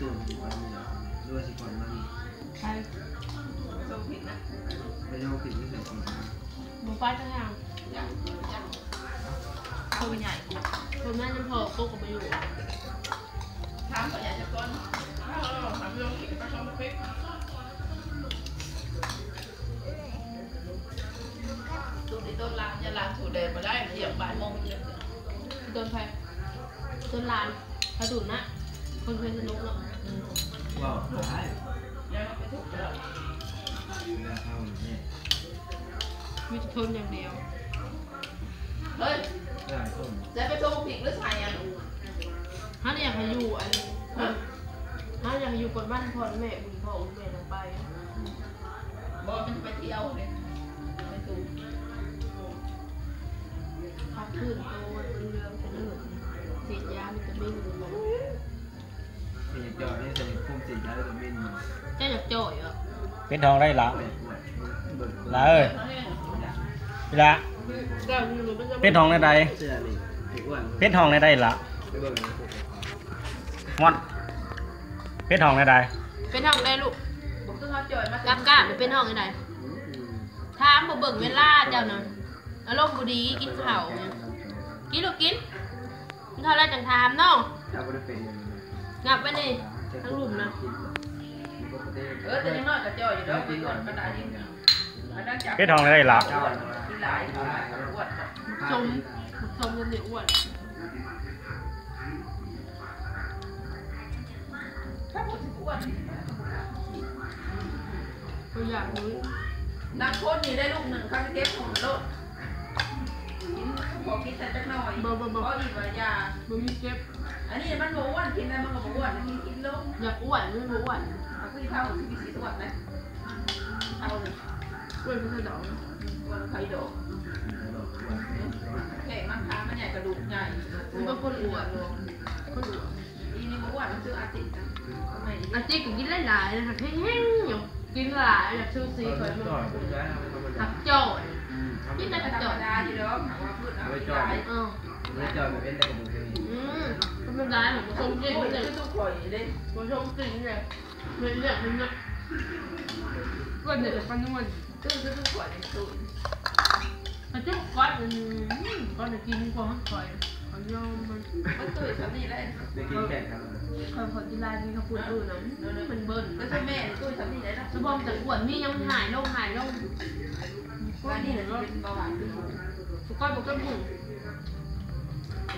ตัวนี้วันนี้ด้วยสิก่อนมานี่ใช่ส่งผิดนะไปเอาผิดที่ใส่ก่อนหมูป้าจะห่างยังยังตัวใหญ่คนแม่ยังพอปุ๊กกับไปอยู่ถามตัวใหญ่จะก้นถ้าเราทำเรื่องผิดก็ชอบฟิกตัวที่ต้นล้างจะล้างถูเดินมาได้เหยียบบ่ายโมงเลยโดนใครโดนลานกระดุนนะ คนเคยสนุกเนาะว้าวหายยังไปถูกแล้วเวลาเข้าเนี่ยมีทนอย่างเดียว เฮ้ยได้ต้นจะไปส่งผิดหรือใช่ยังถ้าอยากให้อยู่อันถ้าอยากให้อยู่กดบ้านพ่อแม่บุญพ่อบุญแม่ลงไปบอกมันไปเที่ยวเลยไปถูพักขึ้นโตเป็นเรื่องเป็นเรื่องเสียยาวิตามินเป็น เจ้าอยากจ่อยอะเป็นทองได้ละเปิดปวดเบิกละเอ้ยเวลาเจ้าอยู่มันจะเป็นทองในใดเสื้อนี่ถืออ้วนเป็นทองในใดละไปเบิกมอนเป็นทองในใดเป็นห้องได้ลูกบอกคือเขาจ่อยมากับกาหรือเป็นห้องไหนถามบ่เบิ่งเวลาเจ้านั่นอารมณ์บ่ดีกินข้าวเนี่ยกินลูกกินกินข้าวแล้วจังถามเนาะถ้าไม่ได้เป็นอย่างนี้งับไปนี่ ทั้งหลุมนะเออแต่ยังน้อยก็จ่อยอยู่แล้วไปก่อนก็ได้ยังอันนั้นจากเป็นทองในใดละกินหลายกินหลายอ้วนชมชมยันเด็กอ้วนถ้าพูดถึงอ้วนตัวอย่างนี้นางโคตรนี่ได้ลูกหนึ่งข้างเก็บของโลดกิ นพอกินแต่จักหน่อยเพราะอีกว่ายาบ่มีเก็บ อันนี้มันบ่อ้วนกินได้มันก็บ่อ้วนกินกินลงอยากอ้วนไม่รู้อ้วนเอาขึ้นเข้าที่มีสีอ้วนไหมเอาเลยอ้วนเพื่อดอกอ้วนไข่ดอกแข่มันขามันใหญ่กระดูกใหญ่มันก็คนอ้วนคนอ้วนอีนี่บ่อ้วนมันชื่ออาทิตย์นะทำไมอาจิก็กินหลายๆนะคะแห้งๆอยู่กินหลายอยากชูซีก่อนมันหักจ่อย นี่แต่ธรรมดาอยู่แล้วถามว่าพูดเอาไปจ่ายเออไม่จอดแบบเป็นแต่กระดูกนี่อืมธรรมดาเหมือนชมจริงเลยคือต้องข่อยเลยผมชมจริงเลยไม่เรื่อยๆมันนะก็เดี๋ยวปันนวลคือคือต้องข่อยในตู้มันจุกก้อนอืมก้อนจะกินกว่าก่อยเขายอมมันมันตู้ชั้นนี้ได้ได้กินแข่งกันคอยขอกีฬาดีเขาพูดอื่นนะมันเบิ้ลก็ใช่แม่ตู้ชั้นนี้ได้นะสะบอมแต่อ้วนนี่ยังหายลงหายลง ก็ดีนี่เหรอเป็นเบาหวานขึ้นสก้อยบอกกันบุ๋ง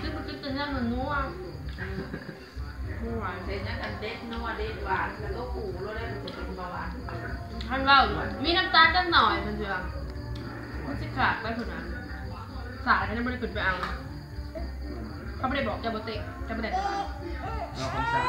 จึ๊บจึ๊บจึ๊บนั่นมันนัวไม่ไหวเด็ดนะกันเด็ดนัวเด็ดหวานแล้วก็ขู่แล้วได้มันจะเป็นเบาหวานท่านว่ามีน้ำตาลจังหน่อยมันเถอะมันจะขาดไปคนนั้นสายนั้นไม่ได้ขึ้นไปเอาเขาไม่ได้บอกจะบเตะจะไม่ได้เราคำสั่ง